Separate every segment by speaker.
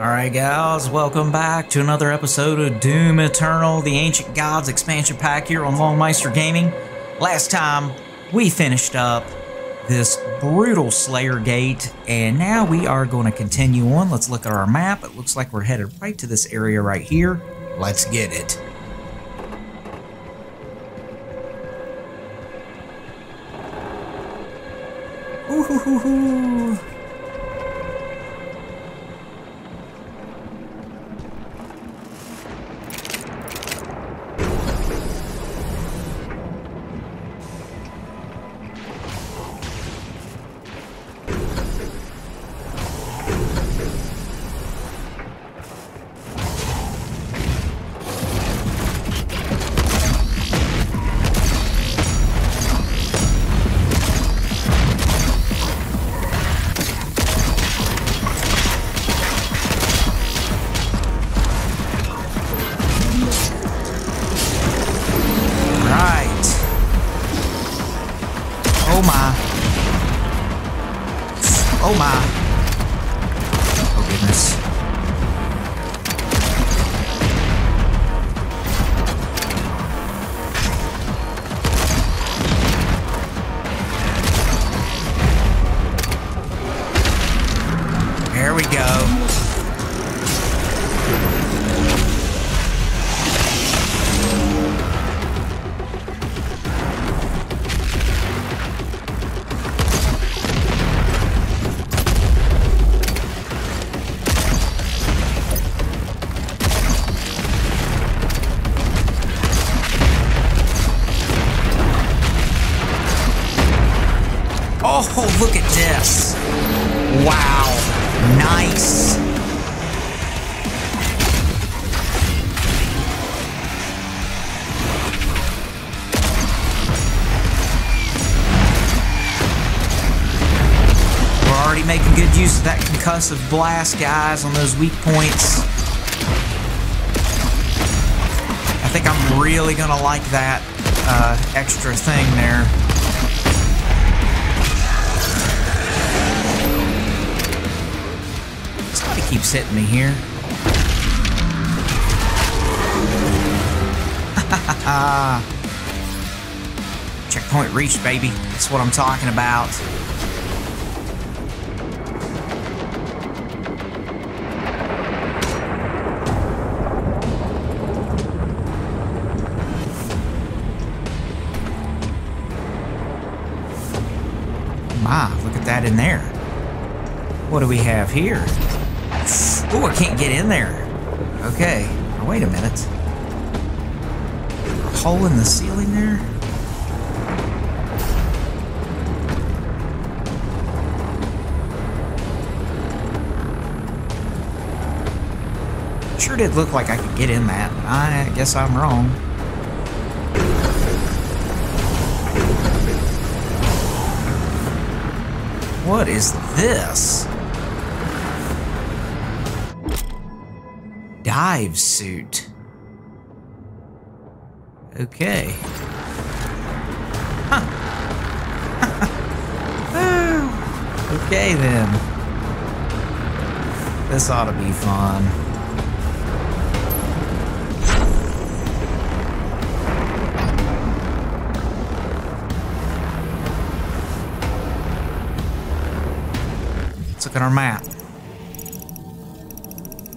Speaker 1: Alright guys, welcome back to another episode of Doom Eternal, the Ancient Gods expansion pack here on Longmeister Gaming. Last time, we finished up this brutal Slayer Gate, and now we are going to continue on. Let's look at our map. It looks like we're headed right to this area right here. Let's get it. Ooh, hoo, hoo, hoo. Making good use of that concussive blast, guys, on those weak points. I think I'm really gonna like that uh, extra thing there. Somebody keeps hitting me here. Checkpoint reached, baby. That's what I'm talking about. My, look at that in there. What do we have here? Oh, I can't get in there. Okay. Now, wait a minute. A hole in the ceiling there? Sure did look like I could get in that. I guess I'm wrong. What is this? Dive suit. Okay. Huh. okay then. This ought to be fun. Look at our map.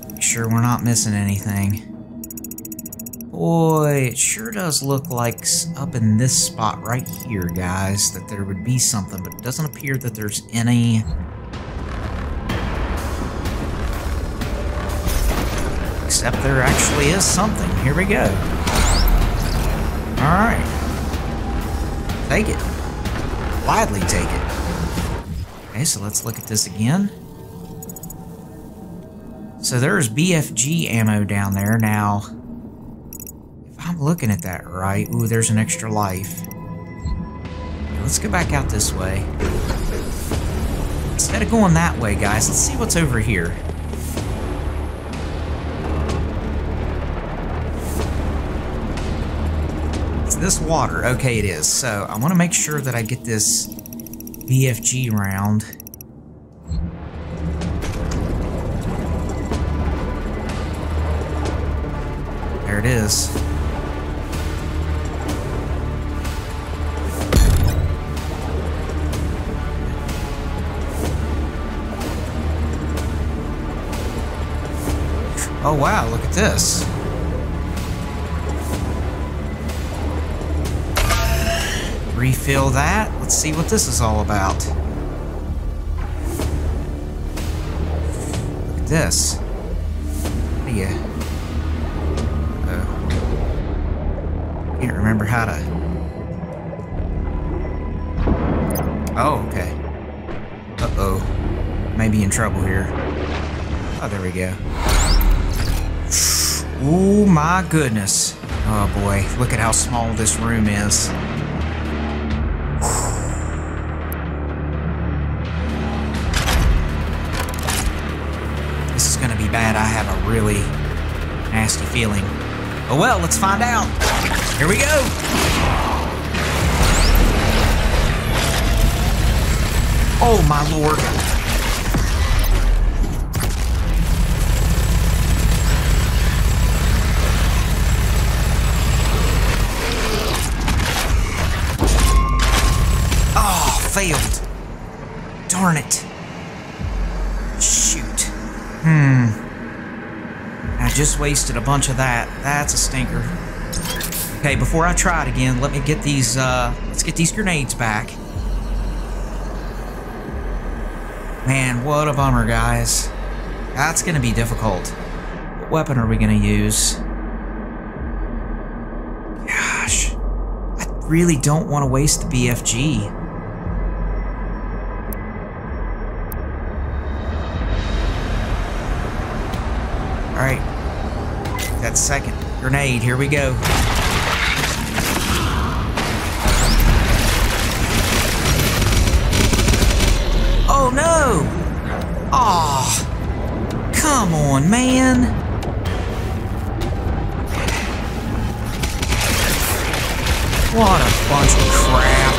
Speaker 1: Make sure we're not missing anything. Boy, it sure does look like up in this spot right here, guys, that there would be something, but it doesn't appear that there's any. Except there actually is something. Here we go. Alright. Take it. Gladly take it. Okay, so let's look at this again. So there's BFG ammo down there. Now, if I'm looking at that right, ooh, there's an extra life. Let's go back out this way. Instead of going that way, guys, let's see what's over here. It's this water. Okay, it is. So I want to make sure that I get this BFG round. There it is. Oh wow, look at this. Refill that. Let's see what this is all about. Look at this. What do you... Uh, can't remember how to... Oh, okay. Uh-oh. Maybe in trouble here. Oh, there we go. Oh my goodness. Oh boy, look at how small this room is. Bad. I have a really nasty feeling. Oh well, let's find out. Here we go. Oh my lord. failed. Darn it. Shoot. Hmm. Just wasted a bunch of that. That's a stinker. Okay, before I try it again, let me get these, uh, let's get these grenades back. Man, what a bummer, guys. That's gonna be difficult. What weapon are we gonna use? Gosh. I really don't want to waste the BFG. Alright. That second grenade, here we go. Oh no! Aw! Oh, come on, man! What a bunch of crap.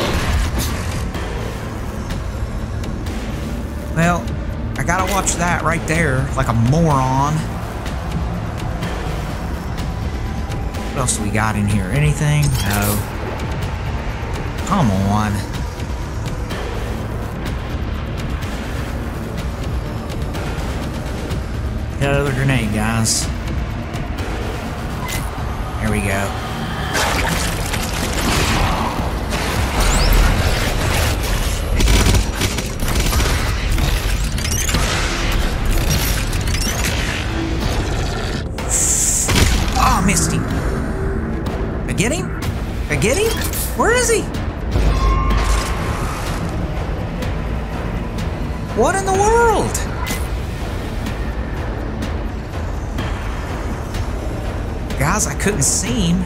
Speaker 1: Well, I gotta watch that right there, like a moron. What else we got in here? Anything? No. Come on. Got another grenade, guys. There we go. Get him? Where is he? What in the world? Guys, I couldn't see him.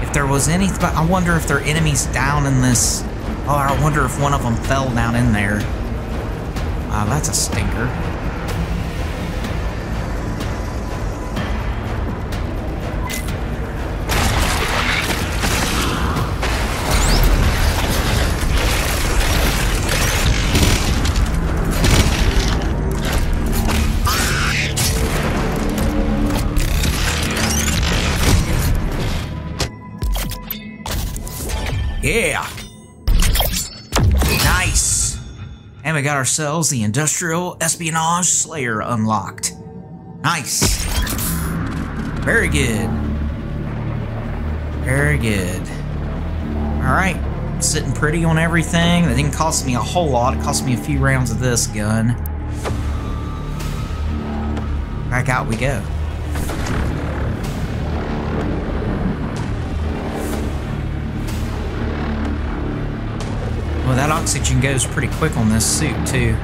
Speaker 1: If there was any, but I wonder if there are enemies down in this. Oh, I wonder if one of them fell down in there. Wow, that's a stinker. Yeah. Nice. And we got ourselves the Industrial Espionage Slayer unlocked. Nice. Very good. Very good. Alright. Sitting pretty on everything. That didn't cost me a whole lot. It cost me a few rounds of this gun. Back out we go. Well, that oxygen goes pretty quick on this suit, too.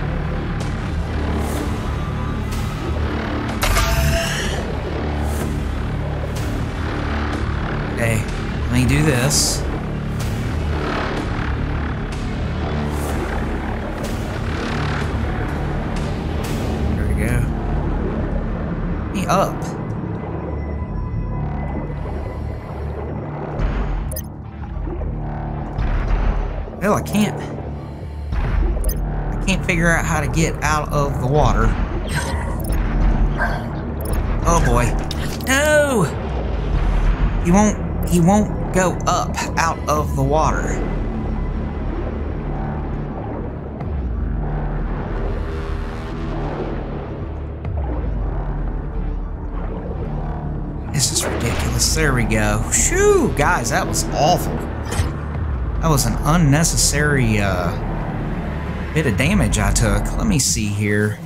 Speaker 1: Okay, let me do this. There we go. Me up. Well, I can't. I can't figure out how to get out of the water. Oh boy. No! He won't, he won't go up out of the water. This is ridiculous. There we go. Shoo, guys, that was awful. That was an unnecessary uh, bit of damage I took. Let me see here.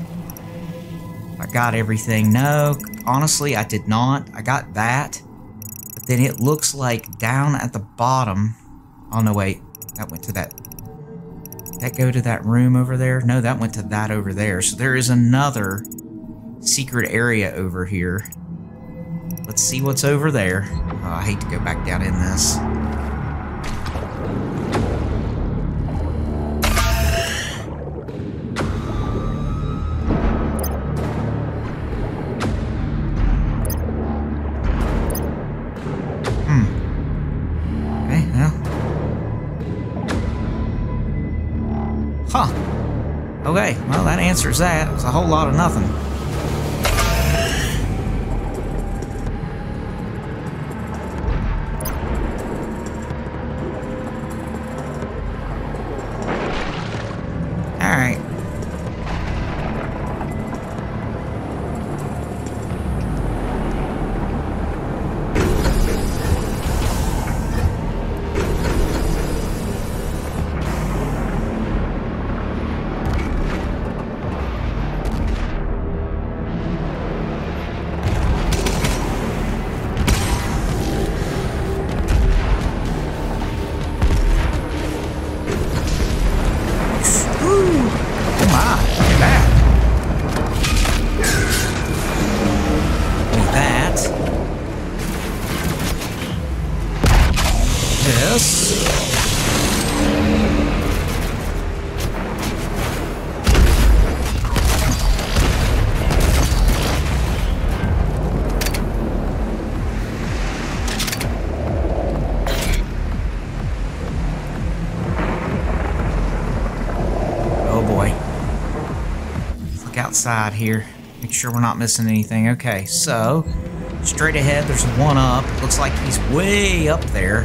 Speaker 1: I got everything. No, honestly, I did not. I got that. But then it looks like down at the bottom. Oh, no, wait. That went to that. That go to that room over there? No, that went to that over there. So there is another secret area over here. Let's see what's over there. Oh, I hate to go back down in this. Answers that. It was a whole lot of nothing. Outside here. Make sure we're not missing anything. Okay, so straight ahead, there's one up. Looks like he's way up there.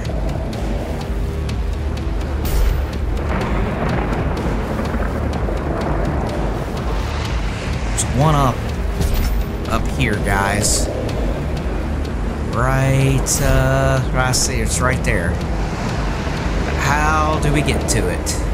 Speaker 1: There's one up up here, guys. Right, uh, I see it's right there. But how do we get to it?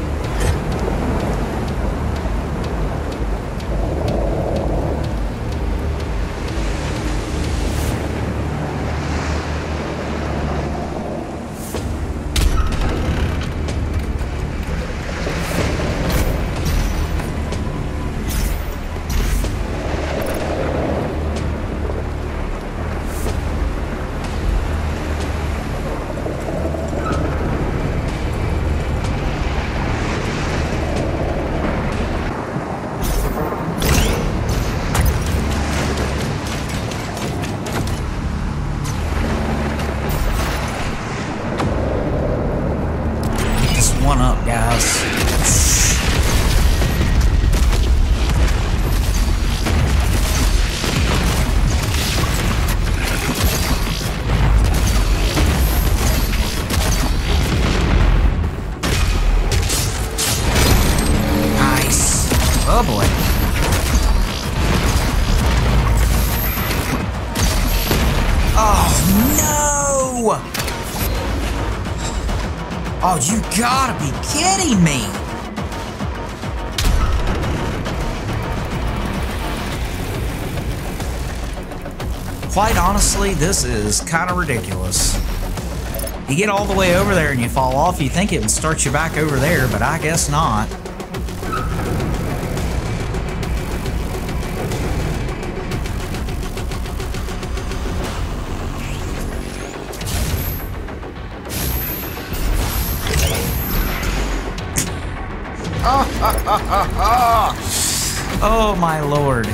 Speaker 1: Oh, you gotta be kidding me! Quite honestly, this is kind of ridiculous. You get all the way over there and you fall off, you think it would start you back over there, but I guess not. Oh my lord.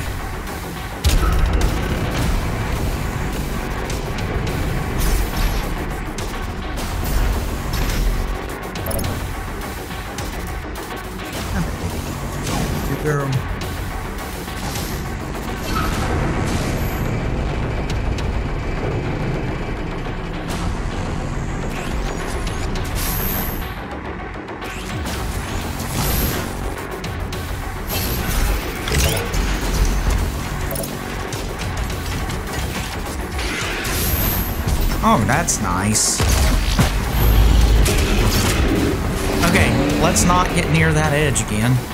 Speaker 1: Nice. Okay, let's not get near that edge again.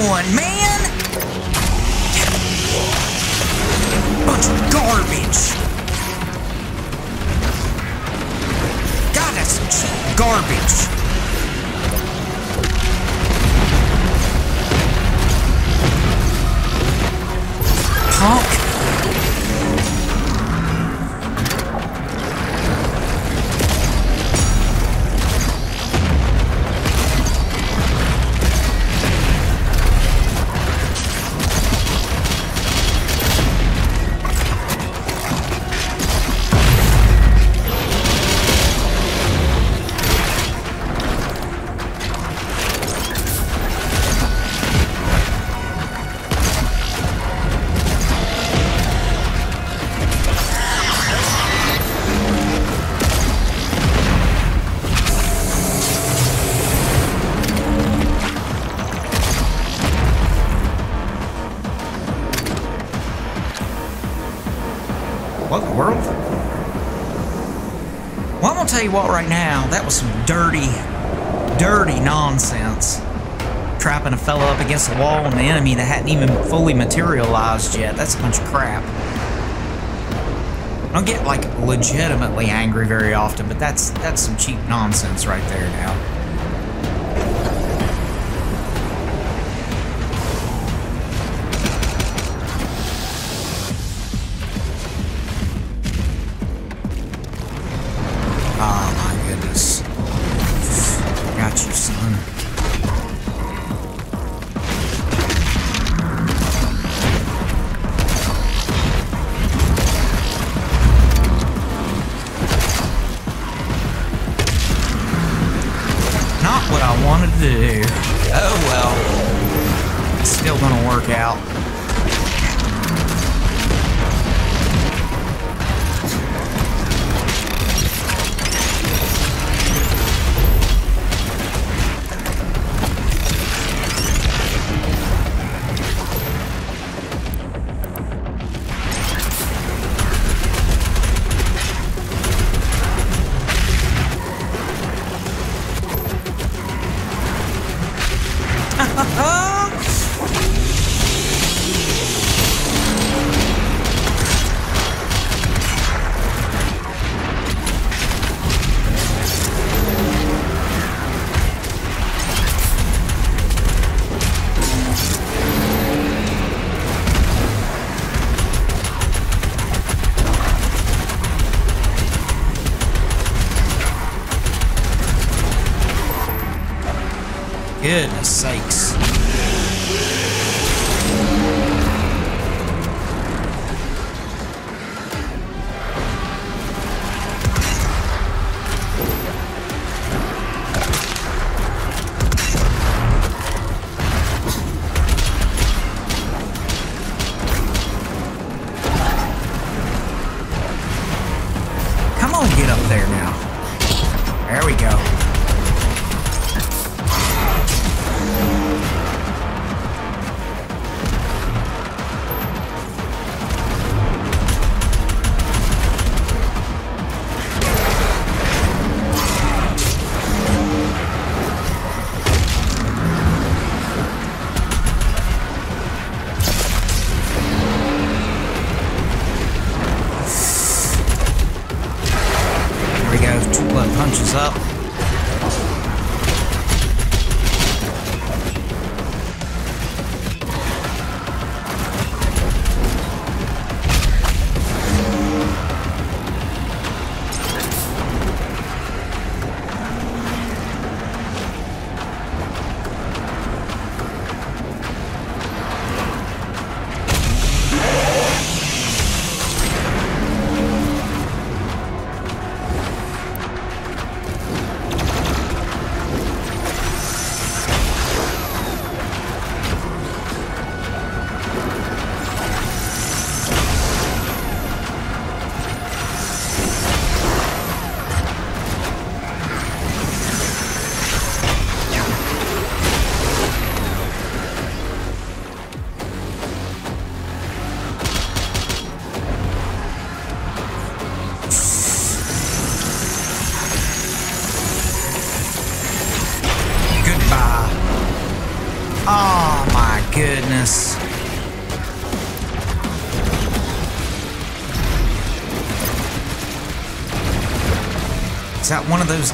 Speaker 1: On, man! Bunch of garbage! God, that's cheap garbage! Punk! Tell you what right now, that was some dirty, dirty nonsense. Trapping a fella up against a wall and the enemy that hadn't even fully materialized yet. That's a bunch of crap. I don't get like legitimately angry very often, but that's that's some cheap nonsense right there now.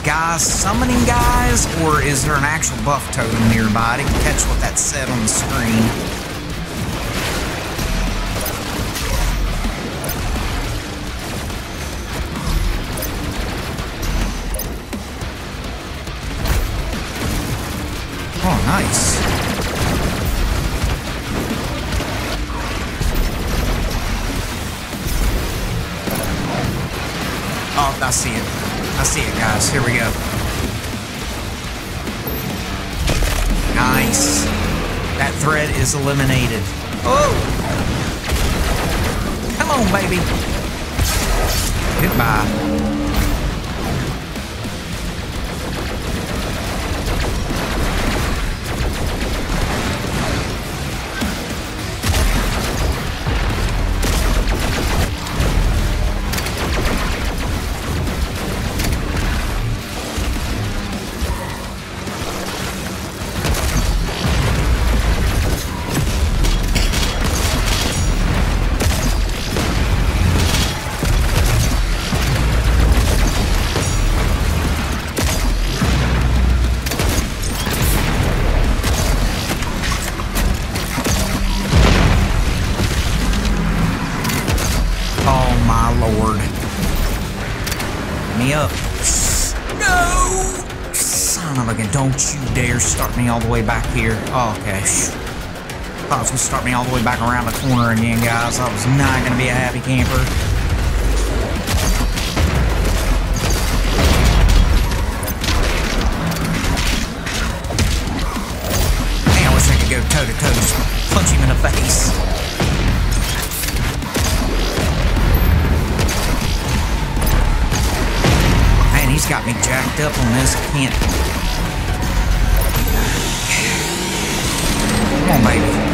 Speaker 1: Guys summoning guys, or is there an actual buff totem nearby? I didn't catch what that said on the screen. Oh, nice. Oh, I see it. I see it, guys. Here we go. Nice. That thread is eliminated. Oh! Come on, baby. Goodbye. All the way back here. Oh, okay. Thought it was going to start me all the way back around the corner again, guys. I was not going to be a happy camper. Man, I wish I could go toe-to-toe, -to just punch him in the face. Man, he's got me jacked up on this. Can't Come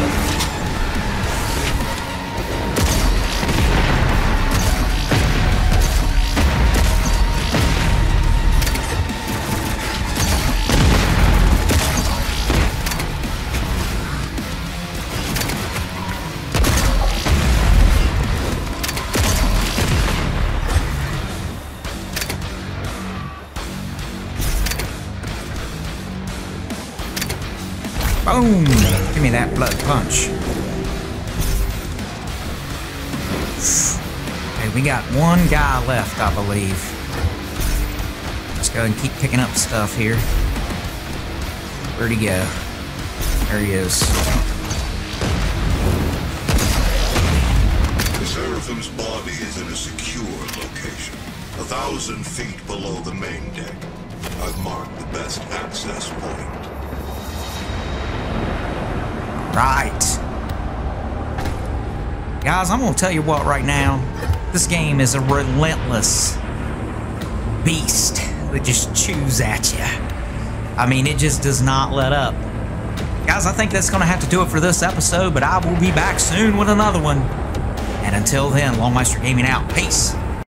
Speaker 1: punch. Okay, we got one guy left, I believe. Let's go and keep picking up stuff here. Where'd he go? There he is.
Speaker 2: The Seraphim's body is in a secure location, a thousand feet below the main deck. I've marked the best access point.
Speaker 1: Right. Guys, I'm going to tell you what right now. This game is a relentless beast that just chews at you. I mean, it just does not let up. Guys, I think that's going to have to do it for this episode, but I will be back soon with another one. And until then, Longmeister Gaming out. Peace.